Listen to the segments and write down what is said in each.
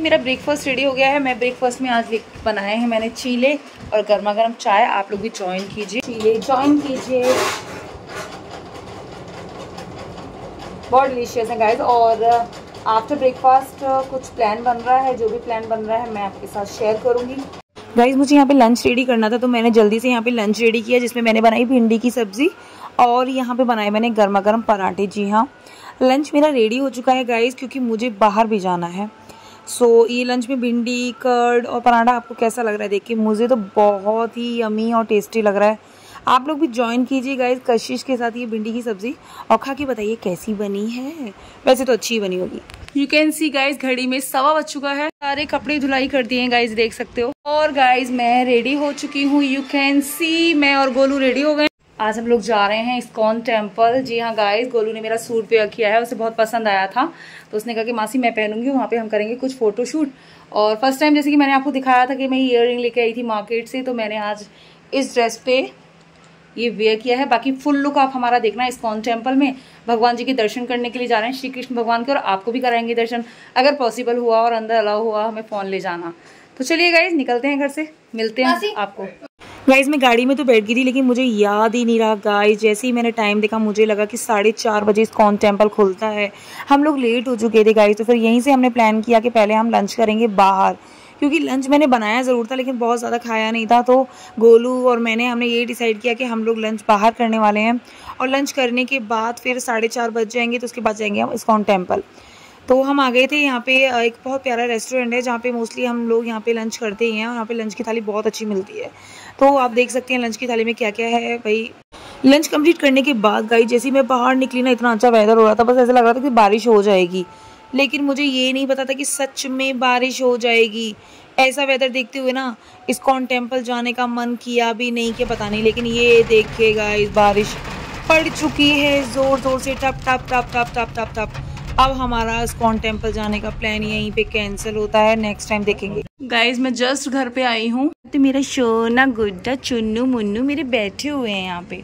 मेरा breakfast ready हो गया है। मैं ब्रेकफास्ट में आज बनाए हैं। मैंने चीले और गर्मा गर्म चाय। आप लोग भी ज्वाइन कीजिए। चीले ज्वाइन कीजिए। बहुत डिलीशियस है गाइज़ और आफ्टर ब्रेकफास्ट कुछ प्लान बन रहा है। जो भी प्लान बन रहा है मैं आपके साथ शेयर करूँगी। गाइज़ मुझे यहाँ पे लंच रेडी करना था तो मैंने जल्दी से यहाँ पे लंच रेडी किया जिसमें मैंने बनाई भिंडी की सब्ज़ी और यहाँ पे बनाए मैंने गर्मा गर्म पराठे। जी हाँ लंच मेरा रेडी हो चुका है गाइज़ क्योंकि मुझे बाहर भी जाना है। सो so, ये लंच में भिंडी कर्ड और पराठा आपको कैसा लग रहा है? देखिए मुझे तो बहुत ही यमी और टेस्टी लग रहा है। आप लोग भी ज्वाइन कीजिए गाइज़ कशिश के साथ ये भिंडी की सब्ज़ी और खा के बताइए कैसी बनी है। वैसे तो अच्छी बनी होगी। यू कैन सी गाइज़ घड़ी में सवा बज चुका है। सारे कपड़े धुलाई कर दिए हैं गाइज़ देख सकते हो। और गाइज़ मैं रेडी हो चुकी हूँ। यू कैन सी मैं और गोलू रेडी हो गए। आज हम लोग जा रहे हैं इस्कॉन टेंपल। जी हाँ गाइस गोलू ने मेरा सूट पे किया है उसे बहुत पसंद आया था। तो उसने कहा कि मासी मैं पहनूँगी वहाँ पे हम करेंगे कुछ फ़ोटो शूट और फ़र्स्ट टाइम जैसे कि मैंने आपको दिखाया था कि मैं इयर लेके आई थी मार्केट से तो मैंने आज इस ड्रेस पे ये वेयर किया है। बाकी फुल लुक आप हमारा देखना है इस्कॉन टेंपल में। भगवान जी के दर्शन करने के लिए जा रहे हैं श्री कृष्ण भगवान के और आपको भी कराएँगे दर्शन। अगर पॉसिबल हुआ और अंदर अलाउ हुआ हमें फ़ोन ले जाना। तो चलिए गाइज़ निकलते हैं घर से। मिलते हैं आपको। गाइज़ मैं गाड़ी में तो बैठ गई थी, लेकिन मुझे याद ही नहीं रहा गाइज़ जैसे ही मैंने टाइम देखा, मुझे लगा कि साढ़े चार बजे कौन टेंपल खुलता है। हम लोग लेट हो चुके थे गाइज़ तो फिर यहीं से हमने प्लान किया कि पहले हम लंच करेंगे बाहर। क्योंकि लंच मैंने बनाया ज़रूर था, लेकिन बहुत ज़्यादा खाया नहीं था तो गोलू और मैंने, हमने ये डिसाइड किया कि हम लोग लंच बाहर करने वाले हैं। और लंच करने के बाद फिर साढ़े चार बज जाएँगे तो उसके बाद जाएँगे हम इस्कॉन टेंपल तो हम आ गए थे यहाँ पे एक बहुत प्यारा रेस्टोरेंट है, जहाँ पे मोस्टली हम लोग यहाँ पे लंच करते ही हैं, और यहाँ पे लंच की थाली बहुत अच्छी मिलती है। तो आप देख सकते हैं लंच की थाली में क्या क्या है, भाई। लंच कंप्लीट करने के बाद गाई जैसे मैं बाहर निकली ना, इतना अच्छा वेदर हो रहा था, बस ऐसा लग रहा था कि बारिश हो जाएगी। लेकिन मुझे ये नहीं पता था कि सच में बारिश हो जाएगी। ऐसा वेदर देखते हुए ना इस्कॉन टेंपल जाने का मन किया भी नहीं कि पता नहीं, लेकिन ये देखेगा इस बारिश पड़ चुकी है ज़ोर ज़ोर से, टप टप टप टप टप टप टप। अब हमारा स्कॉन टेंपल जाने का प्लान यहीं पे कैंसिल होता है। नेक्स्ट टाइम देखेंगे। गाइज़ मैं जस्ट घर पे आई हूँ। तो मेरा शोना गुड्डा चुन्नू मुन्नू मेरे बैठे हुए हैं यहाँ पे।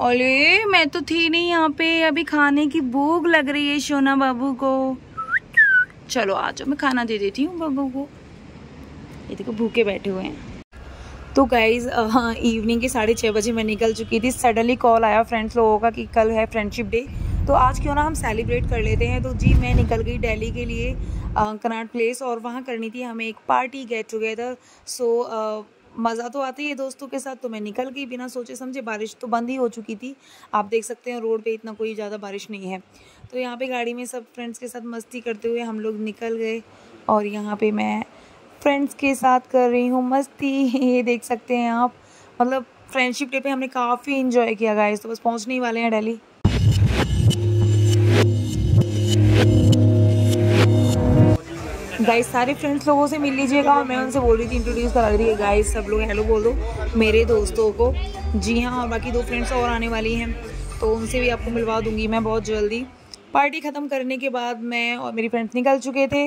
अरे मैं तो थी नहीं यहाँ पे। अभी खाने की भूख लग रही है सोना बाबू को। चलो आ जाओ मैं खाना दे देती हूँ बाबू को। ये देखो भूखे बैठे हुए हैं। तो गाइज़ इवनिंग के साढ़े छः बजे मैं निकल चुकी थी। सडनली कॉल आया फ्रेंड्स लोगों का कि कल है फ्रेंडशिप डे तो आज क्यों ना हम सेलिब्रेट कर लेते हैं? तो जी, मैं निकल गई दिल्ली के लिए कनाट प्लेस और वहाँ करनी थी हमें एक पार्टी गेट टुगेदर सो मज़ा तो आता ही है दोस्तों के साथ तो मैं निकल गई बिना सोचे समझे। बारिश तो बंद ही हो चुकी थी। आप देख सकते हैं रोड पे इतना कोई ज़्यादा बारिश नहीं है। तो यहाँ पे गाड़ी में सब फ्रेंड्स के साथ मस्ती करते हुए हम लोग निकल गए और यहाँ पे मैं फ्रेंड्स के साथ कर रही हूँ मस्ती। ये देख सकते हैं आप। मतलब फ्रेंडशिप डे पे हमने काफ़ी इन्जॉय किया गाइस तो बस पहुँचने ही वाले हैं दिल्ली। गाइस सारे फ्रेंड्स लोगों से मिल लीजिएगा और मैं उनसे बोल रही थी इंट्रोड्यूस करा रही है। गाइस सब लोग हेलो बोल दो। मेरे दोस्तों को। जी हाँ और बाकी दो फ्रेंड्स और आने वाली हैं तो उनसे भी आपको मिलवा दूँगी मैं बहुत जल्दी। पार्टी ख़त्म करने के बाद मैं और मेरी फ्रेंड्स निकल चुके थे।